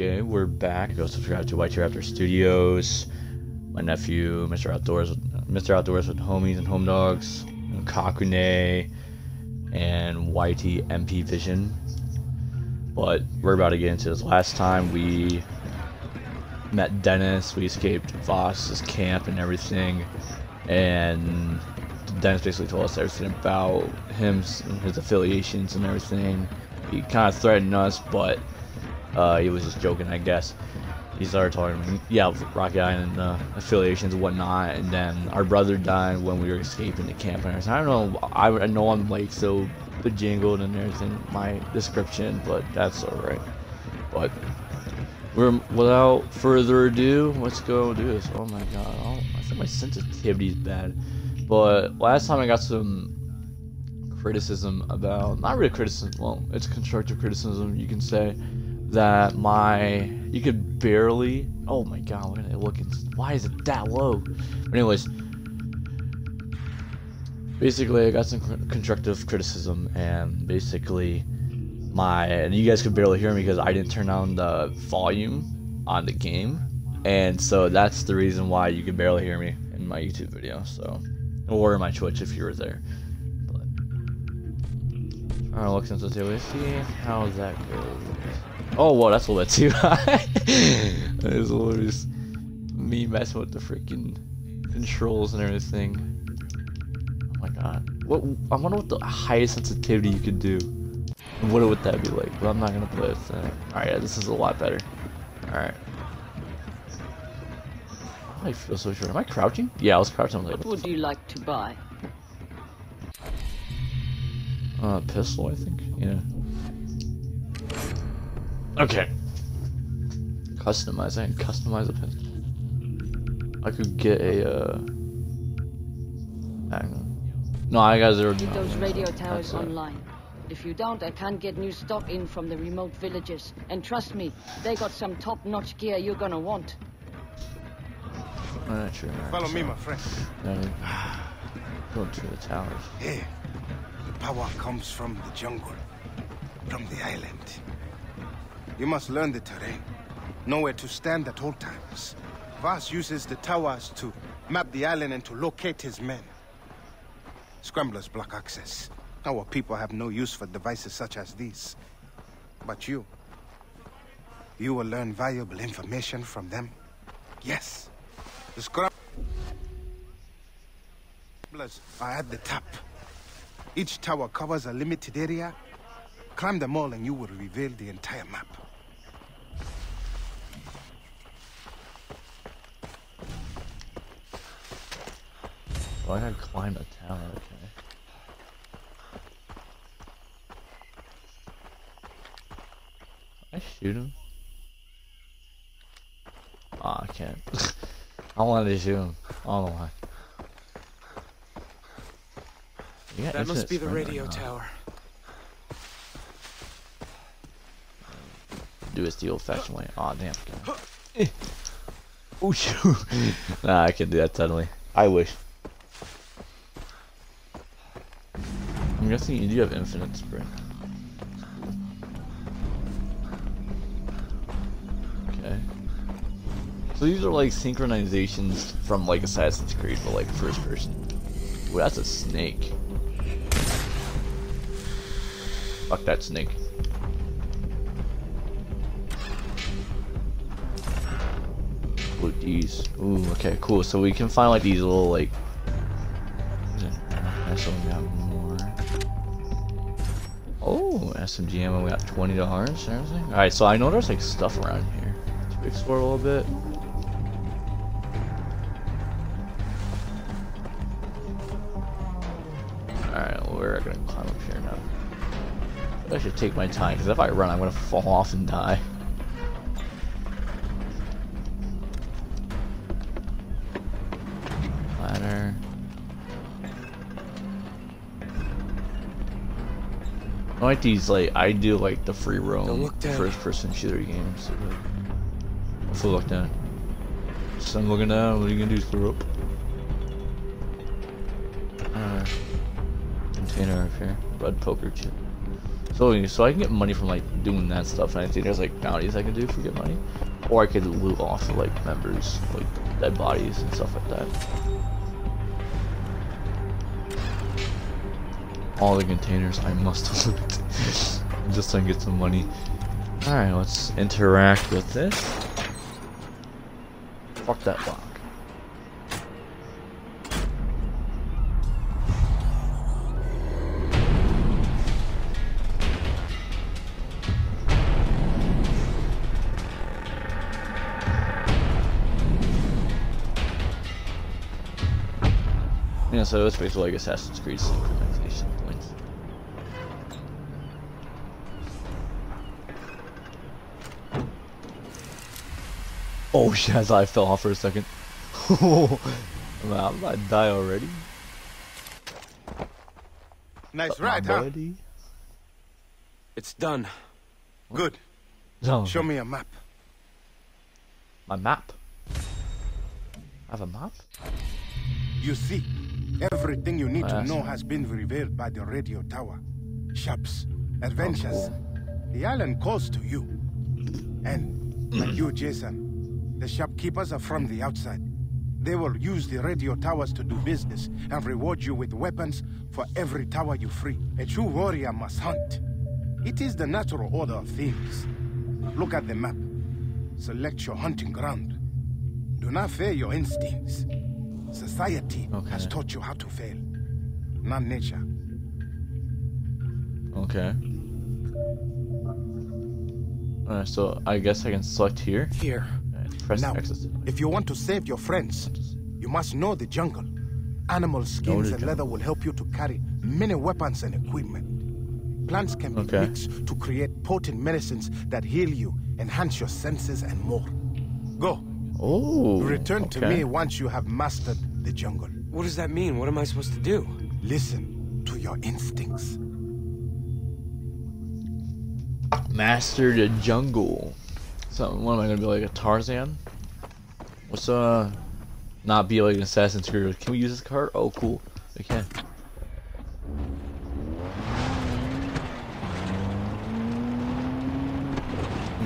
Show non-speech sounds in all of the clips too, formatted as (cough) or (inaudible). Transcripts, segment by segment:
Okay, we're back. Go subscribe to White Raptor Studios. My nephew, Mr. Outdoors, Mr. Outdoors with homies and home dogs, and Kakune, and YT MP Vision. But we're about to get into this. Last time we met Dennis, we escaped Vaas's camp and everything, and Dennis basically told us everything about him, his affiliations, and everything. He kind of threatened us, but uh, he was just joking, I guess. He started talking, yeah, Rocky Island uh, affiliations and whatnot, and then our brother died when we were escaping the camp and. I don't know, I, I know I'm like so bejingled and everything, in my description, but that's alright. But we're without further ado, let's go do this. Oh my god, oh, I think my sensitivity is bad. But last time I got some criticism about, not really criticism, well, it's constructive criticism, you can say that my you could barely oh my god look at it looking why is it that low? But anyways basically i got some constructive criticism and basically my and you guys could barely hear me because i didn't turn down the volume on the game. And so that's the reason why you can barely hear me in my youtube video so or my twitch if you were there. But trying to look sensitivity see how that goes Oh, whoa, that's a little bit too (laughs) high. (laughs) There's a little just me messing with the freaking controls and everything. Oh my god. What? I wonder what the highest sensitivity you could do. What would that be like? But I'm not gonna play with that. Alright, yeah, this is a lot better. Alright. I feel so sure. Am I crouching? Yeah, I was crouching. What would you like to buy? Uh, pistol, I think. Yeah. Okay. Customize. I can customize a pen. I could get a, uh... Hang on. No, I got zero. Keep those radio towers online. If you don't, I can't get new stock in from the remote villages. And trust me, they got some top-notch gear you're gonna want. Uh, sure, Follow me, my friend. Go to the towers. Here, the power comes from the jungle, from the island. You must learn the terrain. Know where to stand at all times. Vaas uses the towers to map the island and to locate his men. Scramblers block access. Our people have no use for devices such as these. But you, you will learn valuable information from them. Yes. The scramblers are at the top. Each tower covers a limited area. Climb them all and you will reveal the entire map. Oh, I gotta climb a tower, okay. I shoot him? Oh, I can't. (laughs) I wanted to shoot him. I don't know why. That must be the radio tower. Do it the old-fashioned way. Aw, oh, damn. oh shoot! (laughs) nah, I can do that suddenly. I wish. I'm guessing you do have infinite sprint. Okay. So these are like synchronizations from like Assassin's Creed, but like first person. Ooh, that's a snake. Fuck that snake. These. Ooh, okay, cool. So we can find like these little like. Oh, SMG ammo, we got $20 and everything. Alright, so I know there's like stuff around here to explore a little bit. Alright, we're gonna climb up here now. I should take my time, because if I run, I'm gonna fall off and die. Like these, like, I do like the free roam first person shooter games. So, like, full look down. So I'm looking down, what are you gonna do, throw up? Uh, container up here, red poker chip. So, so I can get money from like doing that stuff, and I think there's like bounties I can do for get money, or I could loot off of like members, like dead bodies and stuff like that. all the containers I must (laughs) loot just so I can get some money. Alright, let's interact with this. Fuck that block. Yeah, so it's basically like Assassin's Creed 6. Oh shit, I thought I fell off for a second. (laughs) I'm about to die already. Nice uh, ride, huh? Buddy. It's done. Good. No, Show me a map. my map. I have a map? You see, everything you need Oh, to know has been revealed by the radio tower. Shops, adventures. Oh, the island calls to you. And, like you, Jason, the shopkeepers are from the outside. They will use the radio towers to do business and reward you with weapons for every tower you free. A true warrior must hunt. It is the natural order of things. Look at the map. Select your hunting ground. Do not fear your instincts. Society has taught you how to fail, not nature. Okay. Alright, so I guess I can select here. Here. And press Now, X if you want to save your friends, you must know the jungle. Animal skins the and leather will help you to carry many weapons and equipment. Plants can be Okay. mixed to create potent medicines that heal you, enhance your senses, and more. Go. Oh. Return to me once you have mastered the jungle. What does that mean? What am I supposed to do? Listen to your instincts. Master the jungle. So what am I gonna be like a Tarzan? What's uh not be like an Assassin's Creed? Can we use this car? Oh cool. We can.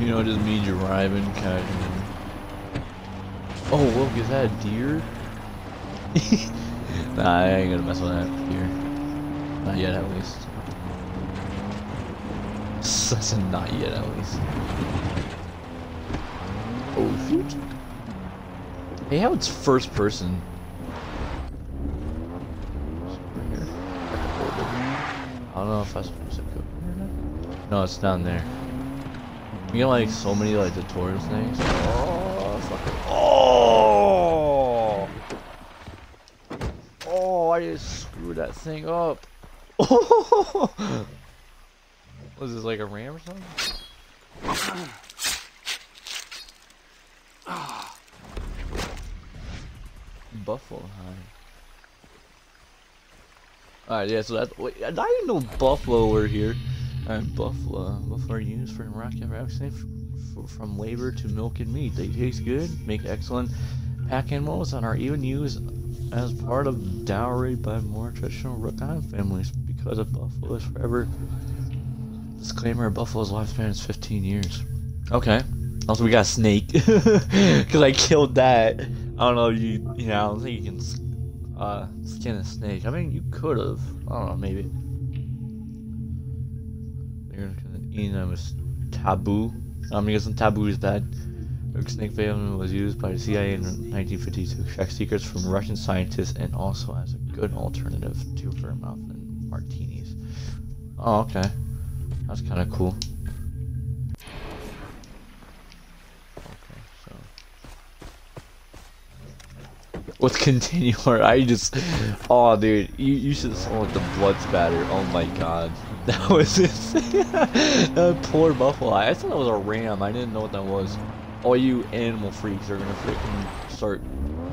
You know, just me driving casually. Oh look, is that a deer? (laughs) nah, I ain't gonna mess with that deer. Not yet at least. That's (laughs) not yet at least. Oh shoot. Hey, how it's first person? I don't know if I'm supposed to go here or not. No, it's down there. You get like so many like tutorial things. Oh. Oh! Oh, I just screwed that thing up. Oh! (laughs) Was this like a ram or something? Buffalo hide. Alright, yeah, so that's. Wait, I didn't know buffalo were here. Alright, buffalo. Buffalo are used for rocket vaccine from labor to milk and meat. They taste good, make excellent pack animals, and are even used as part of dowry by more traditional Rook families because a buffalo is forever. Disclaimer: Buffalo's lifespan is 15 years. Okay. Also, we got snake (laughs) because I killed that. I don't know. You, you know, I don't think you can uh, skin a snake. I mean, you could have. I don't know. Maybe. You know, was taboo. I'm guessing taboo is bad. Snake venom was used by the CIA in 1950 to extract secrets from Russian scientists and also as a good alternative to vermouth and martinis. Oh, okay. That's kind of cool. Okay, so. Let's continue. (laughs) I just. (laughs) Oh, dude. You, you should have saw like, the blood spatter. Oh my god. (laughs) That was insane. that poor buffalo. I thought that was a ram. I didn't know what that was. All you animal freaks are gonna freaking start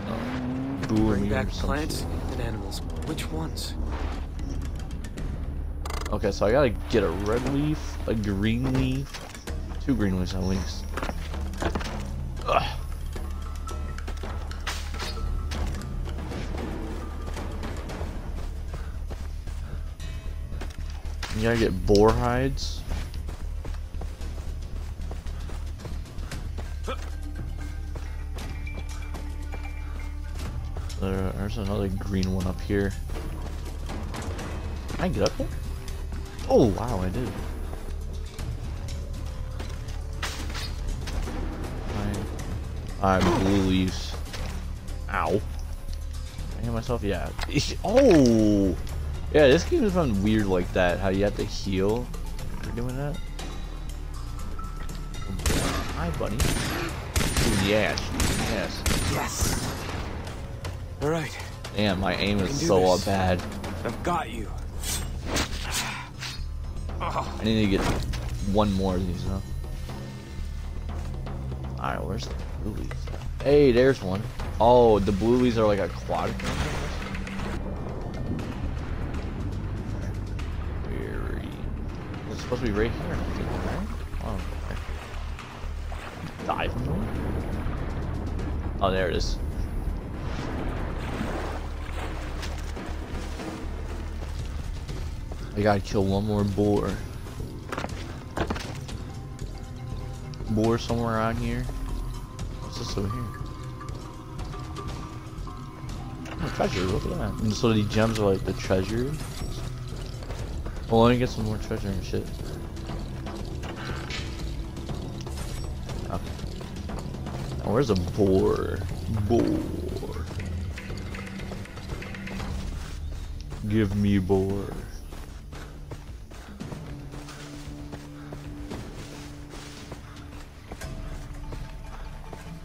uh, booing Bring back plants shit. and animals. Which ones? Okay, so I gotta get a red leaf, a green leaf, two green leaves at least. You gotta get boar hides. There, there's another green one up here. Can I get up there? Oh wow, I did. I, I'm blue leaves. Ow. I hit myself? Yeah. (laughs) Oh! Yeah, this game is fun weird like that. How you have to heal for doing that. Hi, buddy. Ooh, yes. Yes. Yes. All right. Damn, my aim is so this. bad. I've got you. I need to get one more of these, huh? Alright, where's the blueies? Hey, there's one. Oh, the blueies are like a quad. Supposed to be right here. Oh, okay. Dive? Oh, there it is. I gotta kill one more boar. Boar somewhere around here. What's this over here? Oh, treasure, look at that. And so these gems are like the treasure. Well, let me get some more treasure and shit. Oh, where's a boar? Boar. Give me boar.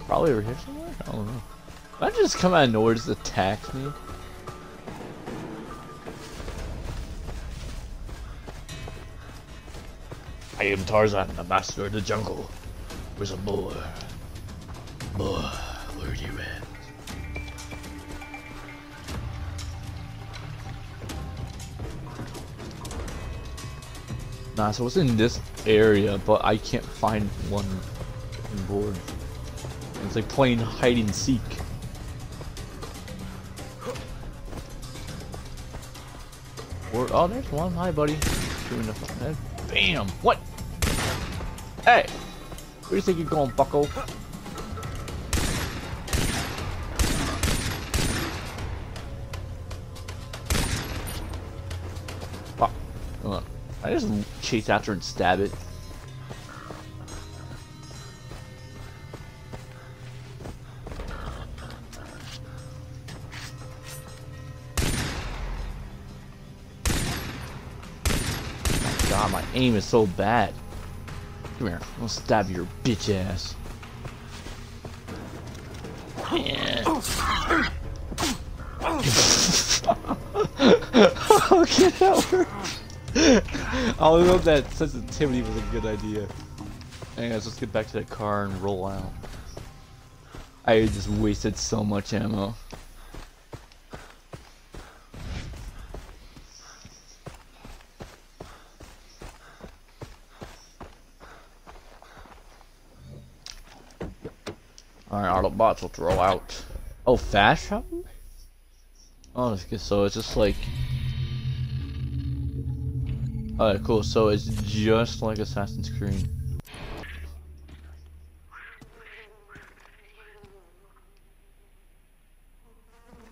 Probably over here somewhere? I don't know. Don't just come out of nowhere just attack me? I am Tarzan, the master of the jungle. Where's a boar? Boar, where are you at? Nah, so it's in this area, but I can't find one board. It's like playing hide and seek. Oh, there's one. Hi, buddy. Doing the head. Bam! What? Hey! Where do you think you're going, bucko? Fuck. On. I just chase after and stab it. Oh God, my aim is so bad. Come here, I'll stab your bitch ass. Yeah. (laughs) okay, that worked. I love that sensitivity was a good idea. Anyways, let's get back to the car and roll out. I just wasted so much ammo. Alright, Autobots will throw out. Oh, fast travel? Oh, so it's just like. Alright, cool. So it's just like Assassin's Creed.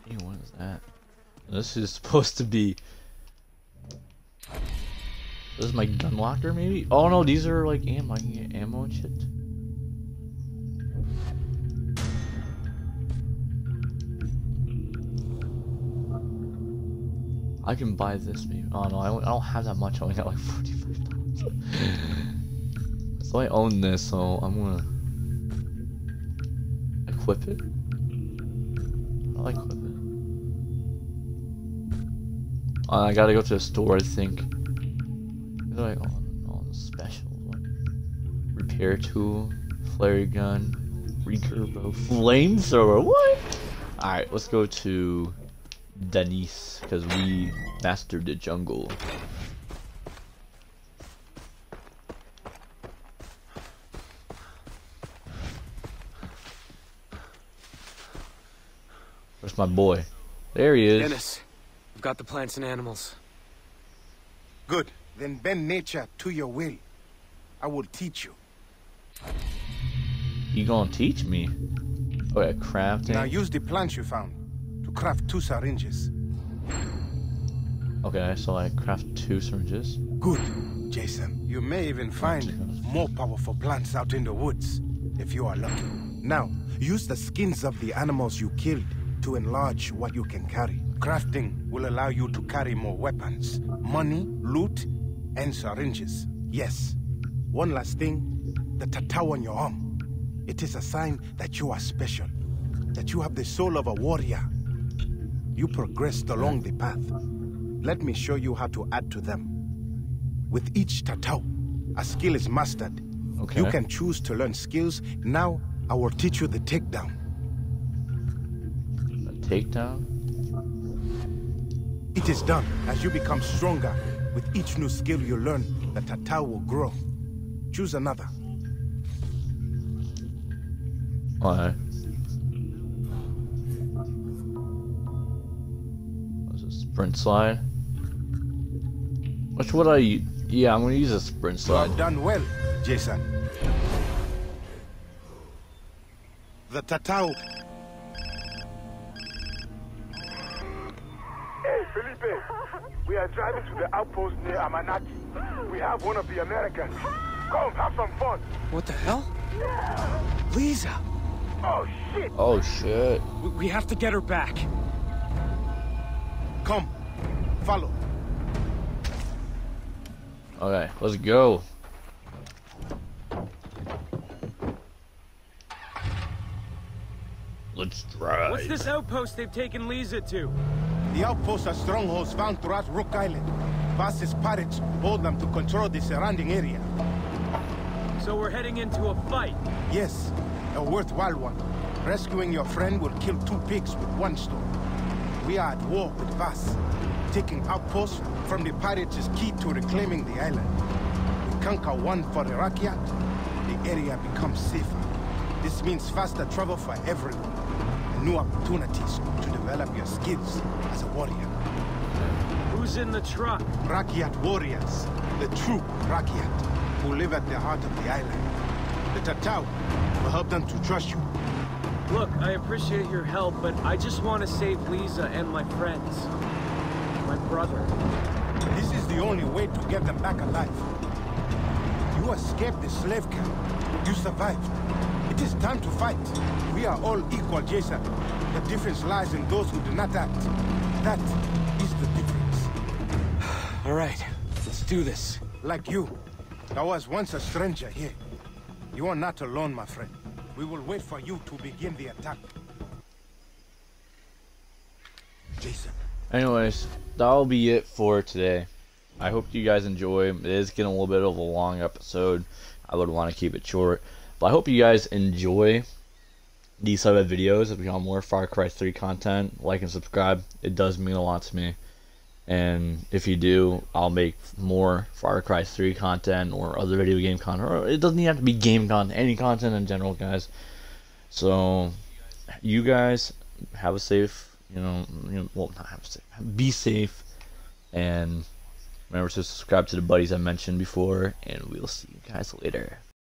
Hey, what is that? This is supposed to be. This is my gun locker, maybe? Oh no, these are like ammo, ammo and shit. I can buy this maybe. Oh no, I don't, I have that much. I only got like (laughs) 45 dollars. so I own this, so I'm gonna equip it. I'll equip it. Uh, I gotta go to the store, I think. I own? Oh, the special one. Repair tool, flare gun, recurve flamethrower. What? Alright, let's go to Denise, because we mastered the jungle. Where's my boy? There he is. Dennis, I've got the plants and animals. Good. Then bend nature to your will. I will teach you. You gonna teach me? Oh, okay, crafting. Now use the plants you found to craft two syringes. Okay, so I craft two syringes. Good, Jason. You may even find more powerful plants out in the woods, if you are lucky. Now, use the skins of the animals you killed to enlarge what you can carry. Crafting will allow you to carry more weapons, money, loot, and syringes. Yes. One last thing, the tattoo on your arm. It is a sign that you are special, that you have the soul of a warrior. You progressed along the path. Let me show you how to add to them. With each tattoo, a skill is mastered. Okay. You can choose to learn skills. Now, I will teach you the takedown. A takedown. It is done. As you become stronger, with each new skill you learn, the tattoo will grow. Choose another. Alright. Sprint slide? Which would I? u- Yeah, I'm gonna use a sprint slide. You have done well, Jason. The tattoo. Hey, Felipe. We are driving to the outpost near Amanaki. We have one of the Americans. Come, have some fun. What the hell? Lisa! Oh, shit. Oh shit. We, we have to get her back. Come, follow. Okay, let's go. Let's drive. What's this outpost they've taken Lisa to? The outposts are strongholds found throughout Rook Island. Vaas's pirates hold them to control the surrounding area. So we're heading into a fight. Yes, a worthwhile one. Rescuing your friend will kill two pigs with one stone. We are at war with Vaas. Taking outposts from the pirates is key to reclaiming the island. We conquer one for Iraqiat, the area becomes safer. This means faster travel for everyone, and new opportunities to develop your skills as a warrior. Who's in the truck? Rakyat warriors, the true Rakyat, who live at the heart of the island. The Tatau will help them to trust you. Look, I appreciate your help, but I just want to save Lisa and my friends. My brother. This is the only way to get them back alive. You escaped the slave camp. You survived. It is time to fight. We are all equal, Jason. The difference lies in those who do not act. That is the difference. (sighs) All right, let's do this. Like you. I was once a stranger here. You are not alone, my friend. We will wait for you to begin the attack. Jason. Anyways, that'll be it for today. I hope you guys enjoy. It is getting a little bit of a long episode. I would want to keep it short. But I hope you guys enjoy these type of videos. If we want more Far Cry 3 content, like and subscribe. It does mean a lot to me. And if you do, I'll make more Far Cry 3 content or other video game content. Or it doesn't even have to be game content, any content in general, guys. So, you guys have a safe, you know, you know well, not have a safe, be safe, and remember to subscribe to the buddies I mentioned before, and we'll see you guys later.